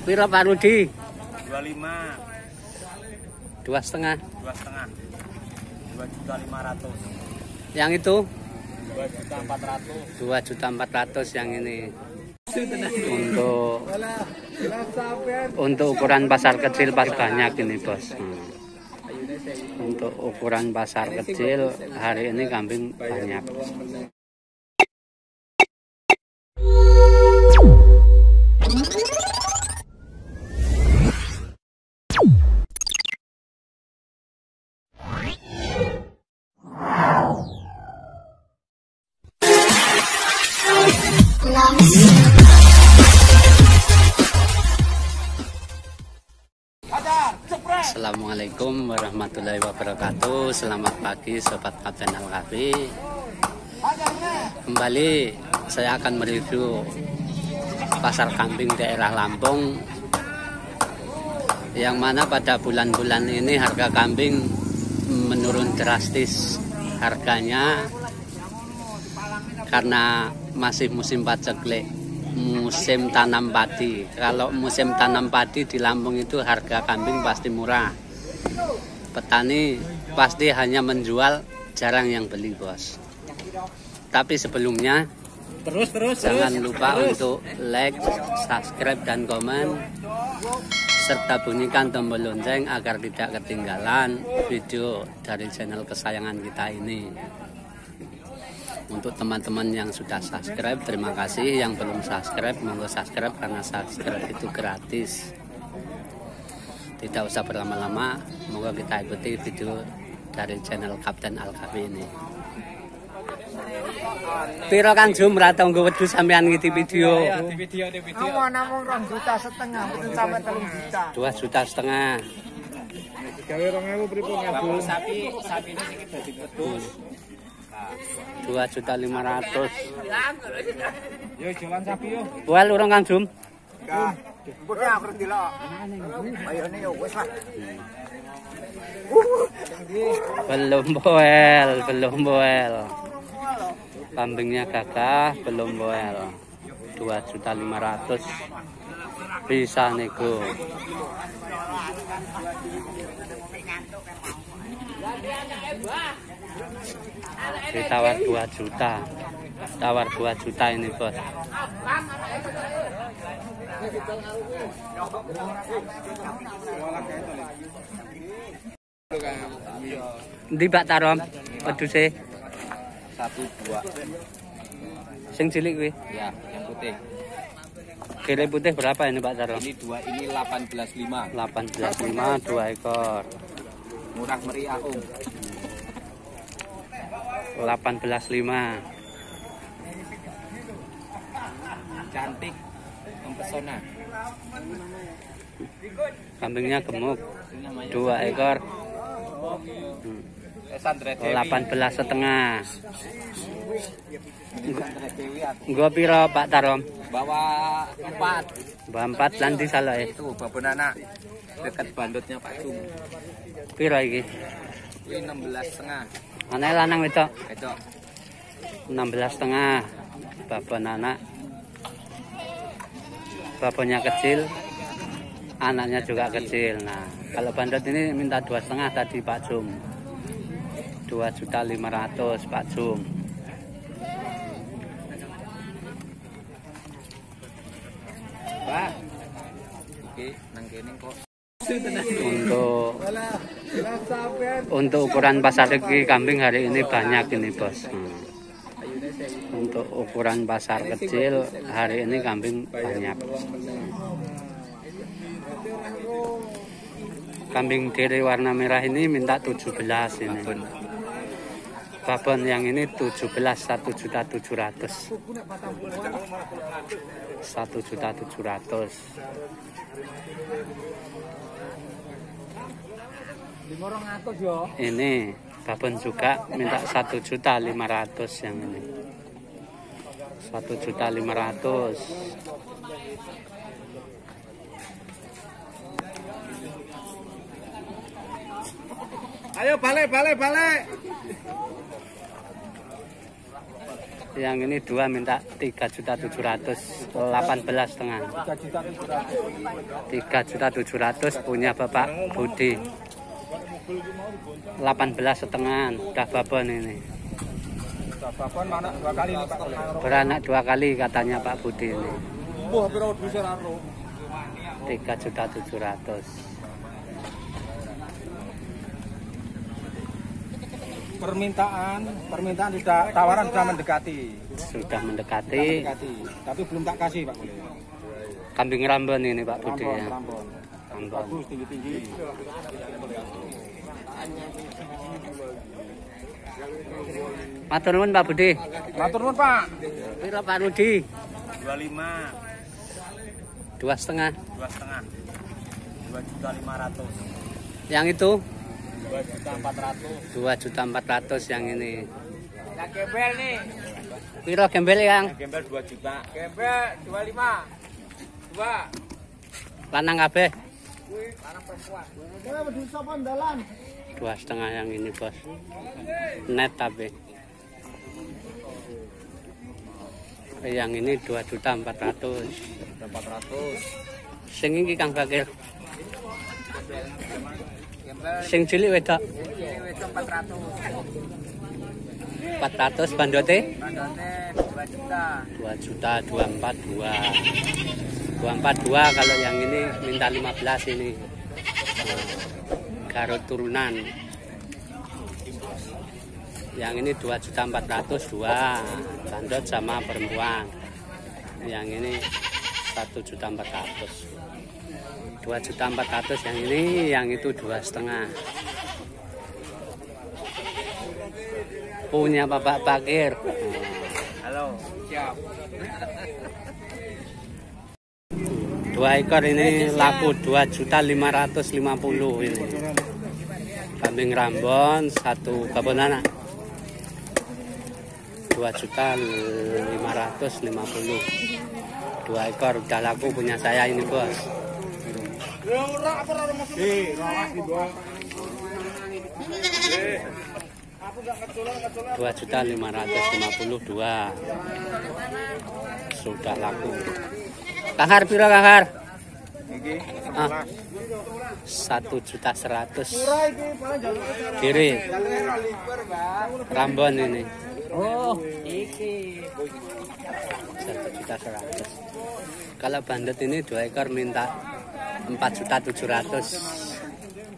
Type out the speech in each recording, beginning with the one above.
Piro Pak Rudi? 25 Dua setengah. dua setengah dua juta lima ratus Yang itu dua juta empat ratus dua juta empat ratus yang ini. Untuk untuk ukuran pasar kecil pas banyak ini bos. Hmm. Untuk ukuran pasar kecil hari ini kambing banyak. Assalamualaikum warahmatullahi wabarakatuh. Selamat pagi Sobat Kapten Alkafi Kembali saya akan mereview Pasar kambing daerah Lampung. Yang mana pada bulan-bulan ini harga kambing menurun drastis Harganya Karena masih musim paceklik musim tanam padi. Kalau musim tanam padi di Lampung itu harga kambing pasti murah. Petani pasti hanya menjual, jarang yang beli, Bos. Tapi sebelumnya terus terus jangan lupa untuk like, subscribe dan komen serta bunyikan tombol lonceng agar tidak ketinggalan video dari channel kesayangan kita ini. Untuk teman-teman yang sudah subscribe, terima kasih. Yang belum subscribe, monggo subscribe karena subscribe itu gratis. Tidak usah berlama-lama, monggo kita ikuti video dari channel Kapten Alkafi ini. Piro Kang Jum ra tanggo wedhus sampean ngiti video. di video di video Kamu namung rong juta setengah, mungkin sampai telung juta. Dua juta setengah. gawe rong ewu pripun ngabul sapi sapi ini sedikit jadi pedus Dua juta lima ratus. yo jualan sapi yo Bual urung Kang Jum. Udah. Ayo nih lah. Belum boel, belum boel. Kambingnya gagah, belum boel. Dua juta lima ratus. Bisa nego. Ditawar 2 juta. Tawar 2 juta ini, Bos. Ndi Pak Tarom? Wedhuse satu dua sing cilik kuwi. ya yang putih Kira putih berapa ini Pak Tarom? ini dua ini delapan belas lima 18,5 dua ekor. murah meriah om 18,5. cantik mempesona Kambingnya gemuk. Dua ekor. eh, Dewi 18 setengah. Gua piro Pak Tarom? bawa empat Mbak empat lan di saloke. itu babon anak dekat bandutnya Pak Cum Piro ini enam belas setengah Ana lanang wedok itu 16 setengah. Babon anak. Babonnya kecil. Anaknya juga kecil. Nah, kalau bandot ini minta dua setengah tadi Pak Jum. Dua juta lima ratus Pak Jum. Pak oke nang kene kok Untuk untuk ukuran pasar iki kambing hari ini banyak ini bos. Hmm. Untuk ukuran pasar kecil hari ini kambing banyak. Kambing diri warna merah ini minta 17 ini. Babon yang ini 17 1 juta 700. 1 juta 700. Ini babon juga minta satu juta lima ratus yang ini. Satu juta lima ratus. ayo balik balik balik Yang ini dua minta tiga juta tujuh ratus delapan belas setengah. Tiga juta tujuh ratus punya Bapak Budi. 18 setengah udah babon ini. Babon mana dua kali nih Pak Boleh. Beranak dua kali katanya Pak Budi ini. Tiga juta tujuh ratus. Permintaan, permintaan sudah tawaran sudah mendekati. Sudah mendekati Mendekati. Tapi belum tak kasih Pak Boleh. kambing rambon ini Pak Budi Rampon, ya. rampon. Rambon. Bagus tinggi-tinggi. Matur nuwun Pak Budi. Matur nuwun Pak. Piro Pak Rudi? 25, Dua setengah. dua setengah. Dua juta lima ratus. Yang itu Dua juta empat ratus. dua juta empat ratus yang ini. Yang gembel nih. Piro gembel yang Gembel dua juta. Gembel 25. Dua. lanang kabeh? Anak perempuan. Dua setengah yang ini bos. Net tapi. Yang ini dua juta empat ratus. Empat ratus. Sing iki Kang. Gembel Sing cilik wedok ini itu 400. 400 bandote 2 juta. 2 juta 242. 242 kalau yang ini minta 15 ini. Garut turunan. Yang ini 2 juta 400 dua bandot sama perempuan. Yang ini 1 juta 400. 2 juta 400 yang ini, yang itu dua setengah. Punya Bapak Bakir. Halo. Siap. Dua ekor ini laku 2 juta 550 ini. Kambing Rambon satu babon anak. 2 juta 550. Dua ekor udah laku punya saya ini bos. Eh, rawas di bawah. Dua juta 552 sudah laku. Kahar piro kahar? Ah. Satu juta seratus. Kiri. Rambon ini. Oh, iki. Satu juta seratus. Kalau bandet ini dua ekor minta empat juta tujuh ratus.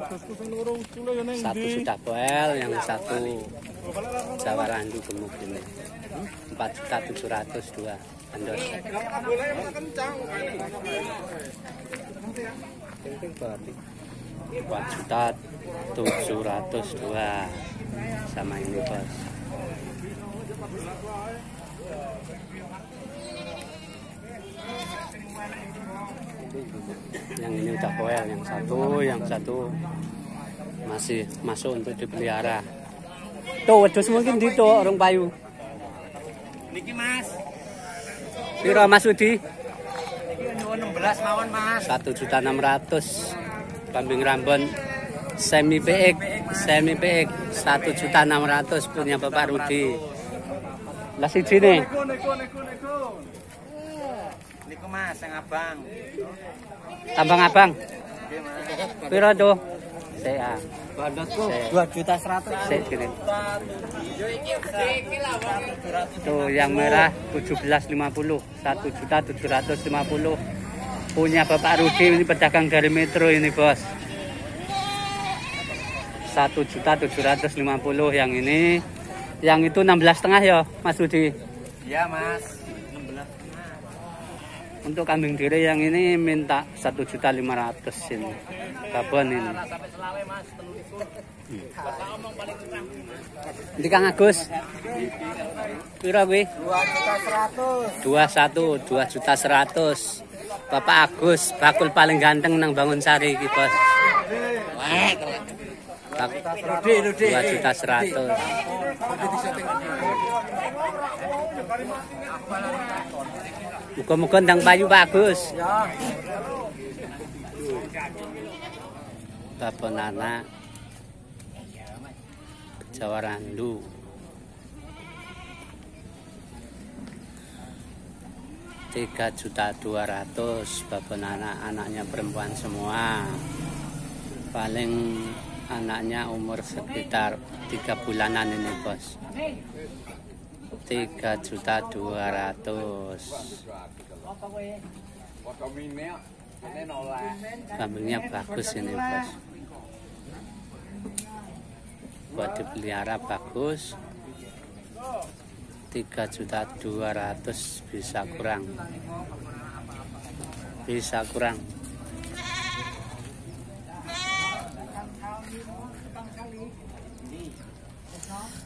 Satu sudah boel, yang satu Jawa Randu gemuk ini. Empat juta tujuh ratus dua berarti. Empat juta tujuh ratus dua sama ini bos. Yang ini udah koel yang satu yang satu masih masuk untuk dipelihara. Tuh wedus mungkin di tuh orang payu. Niki Mas. piro mas Udi? Iki nyuwun 16 mawon Mas. satu juta enam ratus. Kambing rambon semi PX semi PX satu juta enam ratus punya bapak Rudi. Lah siji nih Niku Mas yang abang. tambang abang Oke Mas. piro tuh saya Bandotku. 2 juta 100. saya wong. Tuh yang merah 1750 1 juta 750 punya Bapak Rudi ini pedagang dari Metro ini bos 1 juta 750 yang ini yang itu 16 setengah ya Mas Rudi Iya Mas. 16. untuk kambing diri yang ini minta 1 juta 500 ini babon ini ini Kang Agus Piro kuwi 2 juta 100. 21 2 juta 100 Bapak Agus bakul paling ganteng nang Bangun Sari iki bos Bak- Rudi, Rudi. 2 juta 100 Muga-muga ndang payu Pak Agus Ya. Babon anak Jawa Randu. Tiga juta dua ratus. Babon anak anaknya perempuan semua. Paling anaknya umur sekitar tiga bulanan ini bos tiga juta dua ratus. Kambingnya bagus ini bos. Buat dipelihara bagus. Tiga juta dua ratus bisa kurang. Bisa kurang.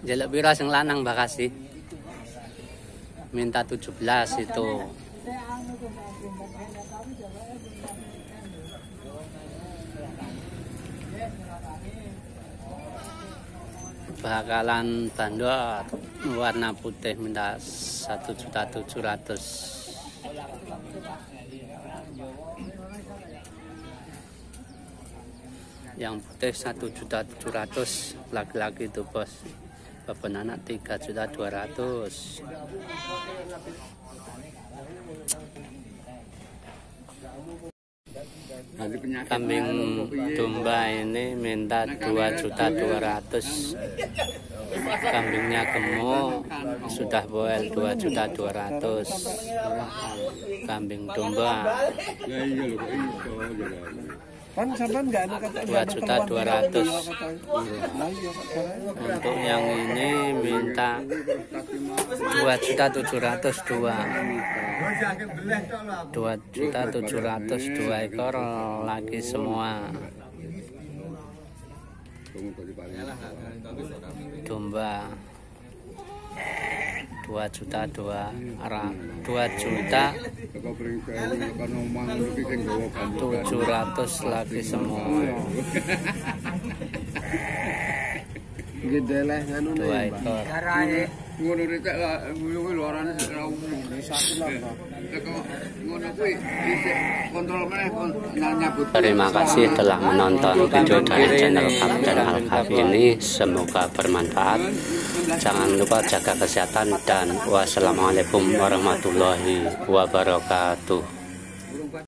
Jaluk biro sing lanang bakasi. Minta 17 itu. Bakalan bandot warna putih minta 1.700. yang putih satu juta tujuh ratus laki-laki itu bos beban anak tiga juta dua ratus. Kambing domba ini minta dua juta dua ratus. Kambingnya gemuk sudah boel dua juta dua ratus. Kambing domba Kan sampean enggak kata dua juta dua ratus. Untuk yang ini minta dua juta tujuh ratus dua. Dua juta tujuh ratus dua ekor lagi semua. Domba dua juta dua arah dua juta tujuh ratus lagi semua. Gede lah anu dua ekor Ngono lah, ngono luarane ora umum. satu lah. Ngono. Terima kasih telah menonton video dari channel Kapten Alkaf ini. Semoga bermanfaat. Jangan lupa jaga kesehatan dan wassalamualaikum warahmatullahi wabarakatuh.